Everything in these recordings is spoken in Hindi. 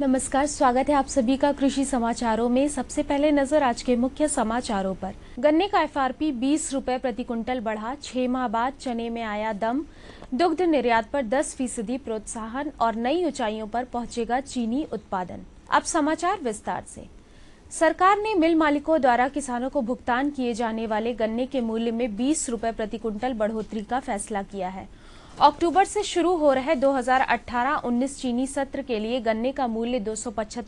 नमस्कार, स्वागत है आप सभी का कृषि समाचारों में। सबसे पहले नज़र आज के मुख्य समाचारों पर। गन्ने का एफआरपी 20 रुपए प्रति कुंटल बढ़ा, छह माह बाद चने में आया दम। दुग्ध निर्यात पर 10 फ़ीसदी प्रोत्साहन और नई ऊंचाइयों पर पहुंचेगा चीनी उत्पादन। अब समाचार विस्तार से। सरकार ने मिल मालिकों द्वारा किसानों को भुगतान किए जाने वाले गन्ने के मूल्य में बीस रूपए प्रति कुंटल बढ़ोतरी का फैसला किया है। अक्टूबर से शुरू हो रहे 2018-19 चीनी सत्र के लिए गन्ने का मूल्य दो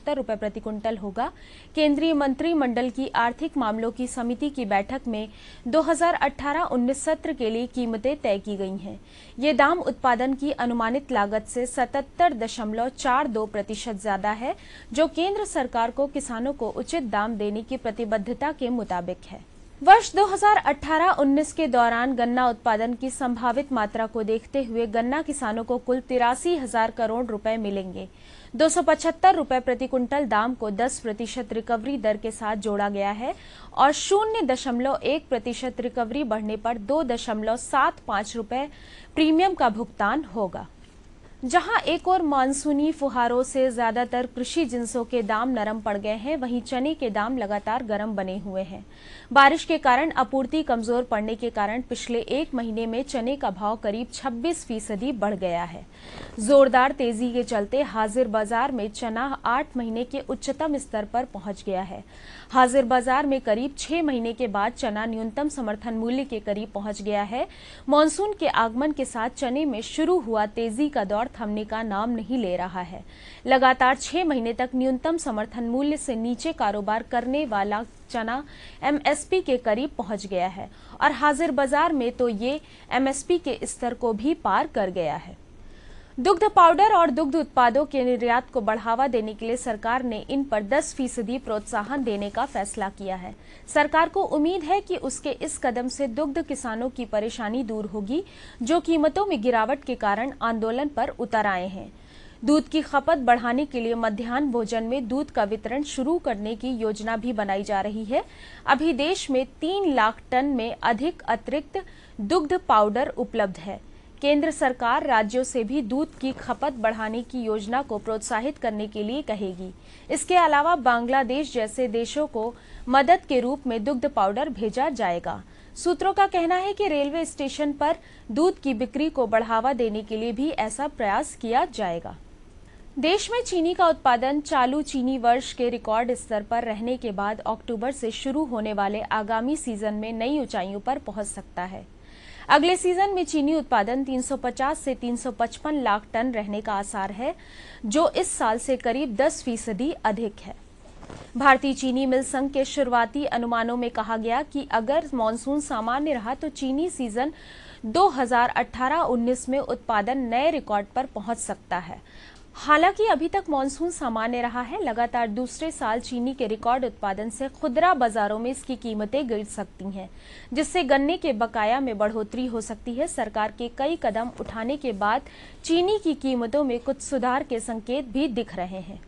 रुपए प्रति क्विंटल होगा। केंद्रीय मंत्रिमंडल की आर्थिक मामलों की समिति की बैठक में 2018-19 सत्र के लिए कीमतें तय की गई हैं। ये दाम उत्पादन की अनुमानित लागत से सतहत्तर दशमलव चार दो प्रतिशत ज़्यादा है, जो केंद्र सरकार को किसानों को उचित दाम देने की प्रतिबद्धता के मुताबिक है। वर्ष 2018-19 के दौरान गन्ना उत्पादन की संभावित मात्रा को देखते हुए गन्ना किसानों को कुल तिरासी हज़ार करोड़ रुपए मिलेंगे। दो रुपए प्रति कुंटल दाम को 10 प्रतिशत रिकवरी दर के साथ जोड़ा गया है और शून्य दशमलव एक प्रतिशत रिकवरी बढ़ने पर दो दशमलव सात पाँच रुपए प्रीमियम का भुगतान होगा। जहाँ एक और मानसूनी फुहारों से ज़्यादातर कृषि जिंसों के दाम नरम पड़ गए हैं, वहीं चने के दाम लगातार गर्म बने हुए हैं। बारिश के कारण आपूर्ति कमज़ोर पड़ने के कारण पिछले एक महीने में चने का भाव करीब 26 फ़ीसदी बढ़ गया है। जोरदार तेज़ी के चलते हाजिर बाज़ार में चना आठ महीने के उच्चतम स्तर पर पहुँच गया है। हाजिर बाज़ार में करीब छह महीने के बाद चना न्यूनतम समर्थन मूल्य के करीब पहुँच गया है। मानसून के आगमन के साथ चने में शुरू हुआ तेज़ी का दौर थमने का नाम नहीं ले रहा है। लगातार छह महीने तक न्यूनतम समर्थन मूल्य से नीचे कारोबार करने वाला चना एमएसपी के करीब पहुँच गया है और हाजिर बाज़ार में तो ये एमएसपी के स्तर को भी पार कर गया है। दुग्ध पाउडर और दुग्ध उत्पादों के निर्यात को बढ़ावा देने के लिए सरकार ने इन पर 10 फ़ीसदी प्रोत्साहन देने का फैसला किया है। सरकार को उम्मीद है कि उसके इस कदम से दुग्ध किसानों की परेशानी दूर होगी, जो कीमतों में गिरावट के कारण आंदोलन पर उतर आए हैं। दूध की खपत बढ़ाने के लिए मध्यान्ह भोजन में दूध का वितरण शुरू करने की योजना भी बनाई जा रही है। अभी देश में तीन लाख टन में अधिक अतिरिक्त दुग्ध पाउडर उपलब्ध है। केंद्र सरकार राज्यों से भी दूध की खपत बढ़ाने की योजना को प्रोत्साहित करने के लिए कहेगी। इसके अलावा बांग्लादेश जैसे देशों को मदद के रूप में दुग्ध पाउडर भेजा जाएगा। सूत्रों का कहना है कि रेलवे स्टेशन पर दूध की बिक्री को बढ़ावा देने के लिए भी ऐसा प्रयास किया जाएगा। देश में चीनी का उत्पादन चालू चीनी वर्ष के रिकॉर्ड स्तर पर रहने के बाद अक्टूबर से शुरू होने वाले आगामी सीज़न में नई ऊंचाइयों पर पहुँच सकता है। अगले सीज़न में चीनी उत्पादन 350 से 355 लाख टन रहने का आसार है, जो इस साल से करीब 10 फ़ीसदी अधिक है। भारतीय चीनी मिल संघ के शुरुआती अनुमानों में कहा गया कि अगर मानसून सामान्य रहा तो चीनी सीज़न 2018-19 में उत्पादन नए रिकॉर्ड पर पहुँच सकता है। हालाँकि अभी तक मानसून सामान्य रहा है, लगातार दूसरे साल चीनी के रिकॉर्ड उत्पादन से खुदरा बाजारों में इसकी कीमतें गिर सकती हैं, जिससे गन्ने के बकाया में बढ़ोतरी हो सकती है। सरकार के कई कदम उठाने के बाद चीनी की कीमतों में कुछ सुधार के संकेत भी दिख रहे हैं।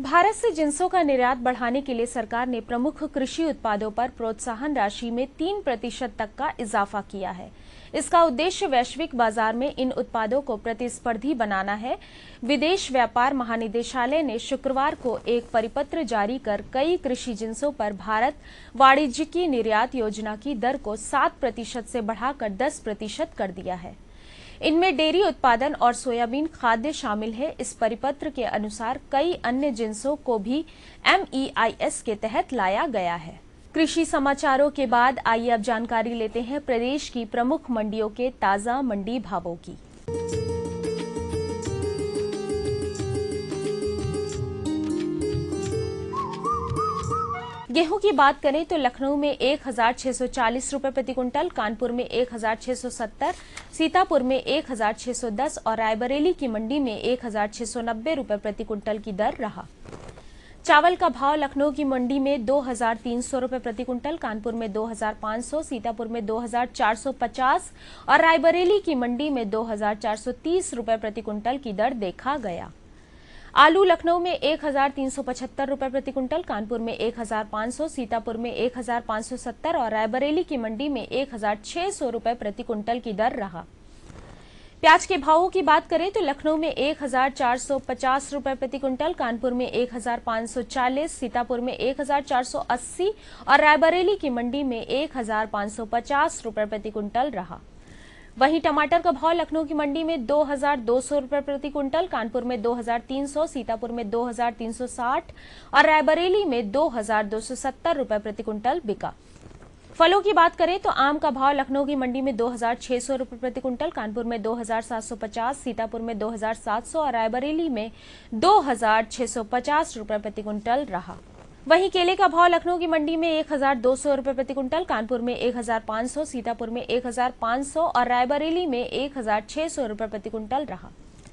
भारत से जिंसों का निर्यात बढ़ाने के लिए सरकार ने प्रमुख कृषि उत्पादों पर प्रोत्साहन राशि में तीन प्रतिशत तक का इजाफा किया है। इसका उद्देश्य वैश्विक बाज़ार में इन उत्पादों को प्रतिस्पर्धी बनाना है। विदेश व्यापार महानिदेशालय ने शुक्रवार को एक परिपत्र जारी कर कई कृषि जिंसों पर भारत वाणिज्यिकी निर्यात योजना की दर को सात प्रतिशत से बढ़ाकर दस प्रतिशत कर दिया है। इनमें डेयरी उत्पादन और सोयाबीन खाद्य शामिल है। इस परिपत्र के अनुसार कई अन्य जिंसों को भी एमईआईएस के तहत लाया गया है। कृषि समाचारों के बाद आइए अब जानकारी लेते हैं प्रदेश की प्रमुख मंडियों के ताज़ा मंडी भावों की। गेहूँ की बात करें तो लखनऊ में एक हज़ार छह सौ चालीस रूपए प्रति कुंटल कानपुर में एक हज़ार छह सौ सत्तर, सीतापुर में एक हज़ार छह सौ दस और रायबरेली की मंडी में एक हज़ार छह सौ नब्बे रूपए प्रति कुंटल की दर रहा। चावल का भाव लखनऊ की मंडी में दो हज़ार तीन सौ रुपये प्रति कुंटल कानपुर में दो हज़ार पाँच सौ, सीतापुर में दो हज़ार चार सौ पचास और रायबरेली की मंडी में दो हज़ार चार सौ तीस रुपये प्रति कुंटल की दर देखा गया। आलू लखनऊ में एक हज़ार तीन सौ पचहत्तर रुपये प्रति कुंटल कानपुर में एक हज़ार पाँच सौ, सीतापुर में एक हज़ार पाँच सौ सत्तर और रायबरेली की मंडी में एक हज़ार सौ रुपये प्रति कुंटल की दर रहा। प्याज के भावों की बात करें तो लखनऊ में एक हज़ार चार सौ पचास रुपए प्रति क्विंटल, कानपुर में एक हज़ार पाँच सौ चालीस, सीतापुर में एक हज़ार चार सौ अस्सी और रायबरेली की मंडी में एक हज़ार पाँच सौ पचास रुपए प्रति क्विंटल रहा। वहीं टमाटर का भाव लखनऊ की मंडी में दो हज़ार दो सौ रुपए प्रति क्विंटल, कानपुर में दो हज़ार तीन सौ, सीतापुर में दो हज़ार तीन सौ साठ और रायबरेली में दो हज़ार दो सौ सत्तर रुपए प्रति क्विंटल बिका। फलों की बात करें तो आम का भाव लखनऊ की मंडी में दो हज़ार छह सौ रुपए प्रति क्विंटल, कानपुर में दो हज़ार सात सौ पचास, सीतापुर में दो हज़ार सात सौ और रायबरेली में दो हज़ार छह सौ पचास रुपए प्रति क्विंटल रहा। वहीं केले का भाव लखनऊ की मंडी में एक हज़ार दो सौ रुपए प्रति क्विंटल, कानपुर में एक हज़ार पाँच सौ, सीतापुर में एक हज़ार पाँच सौ और रायबरेली में एक हज़ार छह सौ रुपए प्रति क्विंटल रहा।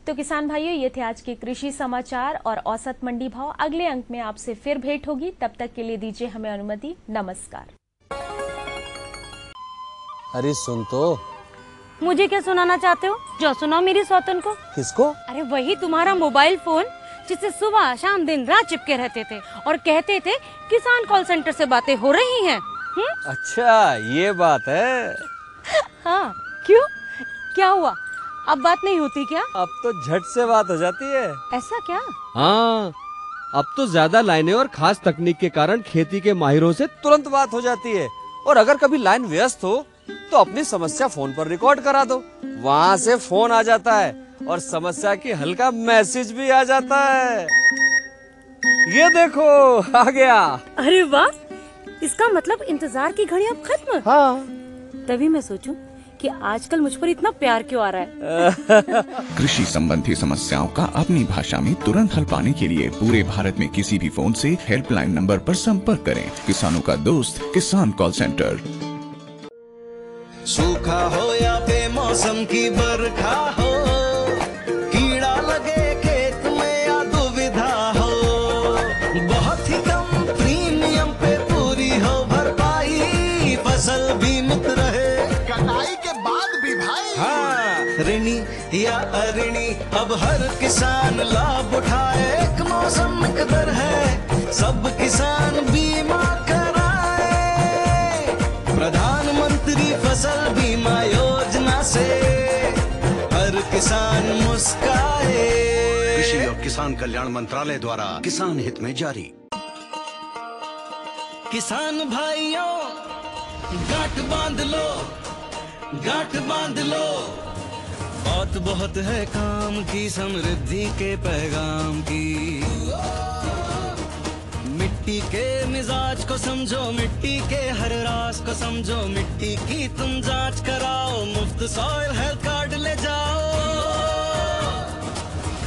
तो किसान भाइयों, ये थे आज के कृषि समाचार और औसत मंडी भाव। अगले अंक में आपसे फिर भेंट होगी। तब तक के लिए दीजिए हमें अनुमति। नमस्कार। अरे सुन तो। मुझे क्या सुनाना चाहते हो? जो सुनाओ मेरी सौतन को। किसको? अरे वही तुम्हारा मोबाइल फ़ोन जिससे सुबह शाम दिन रात चिपके रहते थे और कहते थे किसान कॉल सेंटर से बातें हो रही हैं। हम्म? अच्छा ये बात है। हाँ क्यों? क्या हुआ? अब बात नहीं होती क्या? अब तो झट से बात हो जाती है। ऐसा क्या? हाँ अब तो ज़्यादा लाइनें और खास तकनीक के कारण खेती के माहिरों से तुरंत बात हो जाती है। और अगर कभी लाइन व्यस्त हो तो अपनी समस्या फ़ोन पर रिकॉर्ड करा दो। वहाँ से फ़ोन आ जाता है और समस्या की हल्का मैसेज भी आ जाता है। ये देखो आ गया। अरे वाह इसका मतलब इंतज़ार की घड़ी अब खत्म। हाँ। तभी मैं सोचूं कि आजकल मुझ पर इतना प्यार क्यों आ रहा है। कृषि संबंधी समस्याओं का अपनी भाषा में तुरंत हल पाने के लिए पूरे भारत में किसी भी फ़ोन से हेल्पलाइन नंबर पर संपर्क करें। किसानों का दोस्त किसान कॉल सेंटर सूखा हो या बेमौसम की बरखा हो कीड़ा लगे खेत में या दुविधा हो बहुत ही कम प्रीमियम पे पूरी हो भरपाई फ़सल भी बीमित रहे। कटाई के बाद भी भाई। हाँ ऋणी या अऋणी अब हर किसान लाभ उठाए। एक मौसम कदर है सब किसान बीमा से हर किसान मुस्काए। कृषि और किसान कल्याण मंत्रालय द्वारा किसान हित में जारी। किसान भाइयों गांठ बाँध लो गांठ बाँध लो। बहुत बहुत है काम की समृद्धि के पैगाम की। मिट्टी के मिजाज को समझो, मिट्टी के हर रास को समझो, मिट्टी की तुम जाँच कराओ, मुफ़्त सॉइल हेल्थ कार्ड ले जाओ।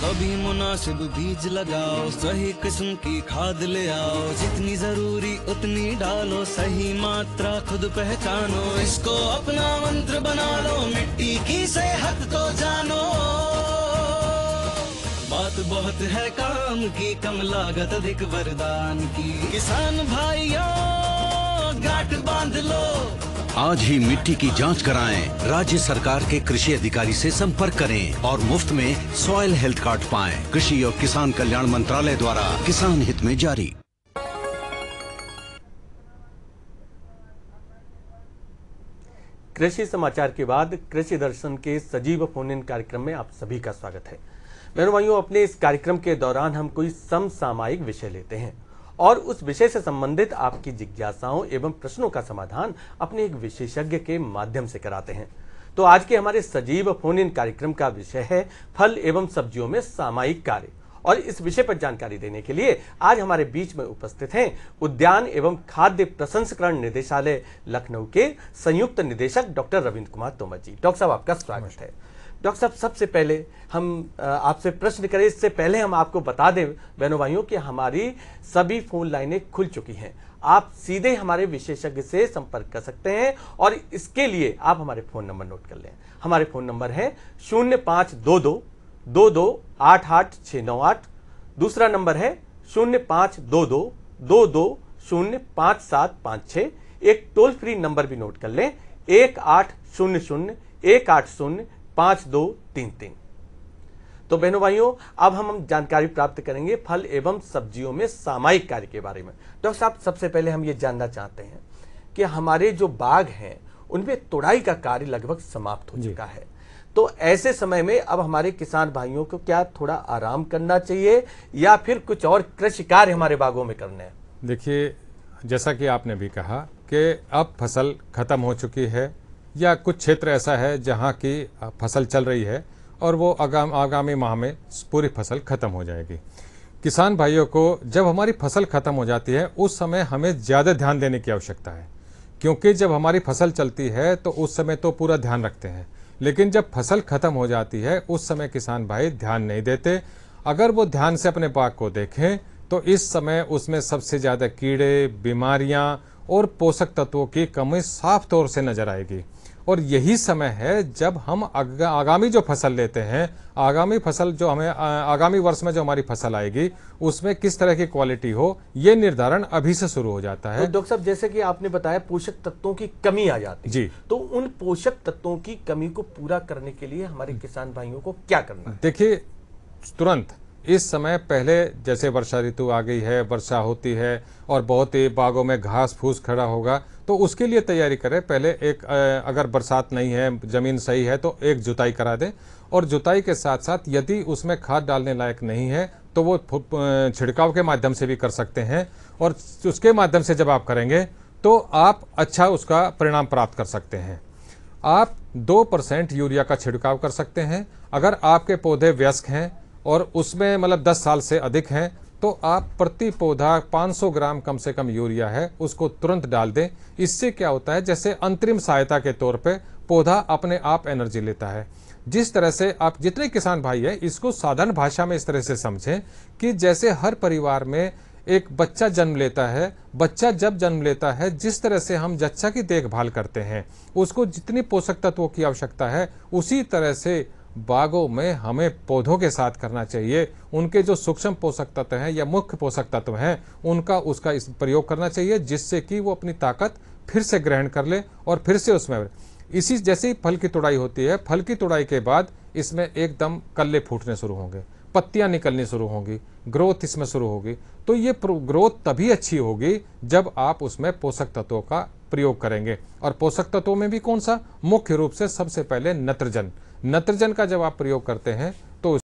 कभी मुनासिब बीज लगाओ, सही किस्म की खाद ले आओ, जितनी ज़रूरी उतनी डालो, सही मात्रा खुद पहचानो, इसको अपना मंत्र बना लो, मिट्टी की सेहत तो जानो। बात बहुत है काम की, कम लागत अधिक वरदान की। किसान भाइयों, गांठ बाँध लो। आज ही मिट्टी की जाँच कराएँ। राज्य सरकार के कृषि अधिकारी से संपर्क करें और मुफ़्त में सॉयल हेल्थ कार्ड पाएँ। कृषि और किसान कल्याण मंत्रालय द्वारा किसान हित में जारी। कृषि समाचार के बाद कृषि दर्शन के सजीव फ़ोन इन कार्यक्रम में आप सभी का स्वागत है। बहनों भाइयों, अपने इस कार्यक्रम के दौरान हम कोई समसामयिक विषय लेते हैं और उस विषय से संबंधित आपकी जिज्ञासाओं एवं प्रश्नों का समाधान अपने एक विशेषज्ञ के माध्यम से कराते हैं। तो आज के हमारे सजीव फ़ोन इन कार्यक्रम का विषय है फल एवं सब्जियों में सामायिक कार्य। और इस विषय पर जानकारी देने के लिए आज हमारे बीच में उपस्थित हैं उद्यान एवं खाद्य प्रसंस्करण निदेशालय लखनऊ के संयुक्त निदेशक डॉक्टर रविंद्र कुमार तोमर जी। डॉक्टर साहब आपका स्वागत है। डॉक्टर साहब सबसे पहले हम आपसे प्रश्न करें इससे पहले हम आपको बता दें बहनों भाइयों कि हमारी सभी फ़ोन लाइनें खुल चुकी हैं। आप सीधे हमारे विशेषज्ञ से संपर्क कर सकते हैं और इसके लिए आप हमारे फ़ोन नंबर नोट कर लें। हमारे फ़ोन नंबर है शून्य पाँच दो दो दो दो आठ आठ छः नौ आठ। दूसरा नंबर है शून्य पाँच दो दो दो दो शून्य पाँच सात पाँच छः एक टोल फ्री नंबर भी नोट कर लें एक आठ शून्य शून्य एक आठ शून्य पाँच दो तीन तीन। तो बहनों भाइयों अब हम जानकारी प्राप्त करेंगे फल एवं सब्जियों में सामायिक कार्य के बारे में। डॉक्टर साहब सबसे पहले हम ये जानना चाहते हैं कि हमारे जो बाग हैं उनमें तोड़ाई का कार्य लगभग समाप्त हो चुका है। तो ऐसे समय में अब हमारे किसान भाइयों को क्या थोड़ा आराम करना चाहिए या फिर कुछ और कृषि कार्य हमारे बागों में करने हैं? देखिए, जैसा कि आपने भी कहा कि अब फ़सल खत्म हो चुकी है या कुछ क्षेत्र ऐसा है जहाँ की फ़सल चल रही है और वो आगाम, आगामी माह में पूरी फ़सल खत्म हो जाएगी। किसान भाइयों को जब हमारी फ़सल खत्म हो जाती है, उस समय हमें ज़्यादा ध्यान देने की आवश्यकता है। क्योंकि जब हमारी फ़सल चलती है तो उस समय तो पूरा ध्यान रखते हैं। लेकिन जब फ़सल खत्म हो जाती है, उस समय किसान भाई ध्यान नहीं देते। अगर वो ध्यान से अपने पाक को देखें तो इस समय उसमें सबसे ज़्यादा कीड़े, बीमारियाँ और पोषक तत्वों की कमी साफ़ तौर से नज़र आएगी। और यही समय है जब हम आगा, आगामी जो फ़सल लेते हैं आगामी फ़सल जो हमें आगामी वर्ष में जो हमारी फ़सल आएगी उसमें किस तरह की क्वालिटी हो ये निर्धारण अभी से शुरू हो जाता है। तो डॉक्टर साहब जैसे कि आपने बताया पोषक तत्वों की कमी आ जाती है। जी। तो उन पोषक तत्वों की कमी को पूरा करने के लिए हमारे किसान भाइयों को क्या करना देखिए तुरंत इस समय पहले जैसे वर्षा ऋतु आ गई है, वर्षा होती है और बहुत ही बागों में घास फूस खड़ा होगा तो उसके लिए तैयारी करें। पहले एक अगर बरसात नहीं है, ज़मीन सही है तो एक जुताई करा दें और जुताई के साथ साथ यदि उसमें खाद डालने लायक नहीं है तो वो छिड़काव के माध्यम से भी कर सकते हैं और उसके माध्यम से जब आप करेंगे तो आप अच्छा उसका परिणाम प्राप्त कर सकते हैं। आप दो परसेंट यूरिया का छिड़काव कर सकते हैं। अगर आपके पौधे व्यस्क हैं और उसमें मतलब 10 साल से अधिक हैं तो आप प्रति पौधा 500 ग्राम कम से कम यूरिया है, उसको तुरंत डाल दें। इससे क्या होता है, जैसे अंतरिम सहायता के तौर पे पौधा अपने आप एनर्जी लेता है। जिस तरह से आप जितने किसान भाई हैं, इसको साधारण भाषा में इस तरह से समझें कि जैसे हर परिवार में एक बच्चा जन्म लेता है, बच्चा जब जन्म लेता है, जिस तरह से हम जच्चा की देखभाल करते हैं, उसको जितनी पोषक तत्वों की आवश्यकता है, उसी तरह से बागों में हमें पौधों के साथ करना चाहिए। उनके जो सूक्ष्म पोषक तत्व हैं या मुख्य पोषक तत्व हैं, उनका उसका इस प्रयोग करना चाहिए जिससे कि वो अपनी ताकत फिर से ग्रहण कर ले और फिर से उसमें इसी जैसे ही फल की तुड़ाई होती है, फल की तुड़ाई के बाद इसमें एकदम कल्ले फूटने शुरू होंगे, पत्तियाँ निकलनी शुरू होंगी, ग्रोथ इसमें शुरू होगी। तो ये ग्रोथ तभी अच्छी होगी जब आप उसमें पोषक तत्वों का प्रयोग करेंगे। और पोषक तत्वों में भी कौन सा? मुख्य रूप से सबसे पहले नत्रजन। नत्रजन का जब आप प्रयोग करते हैं